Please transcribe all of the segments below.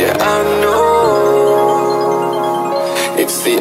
Yeah, I know. It's the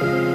Oh.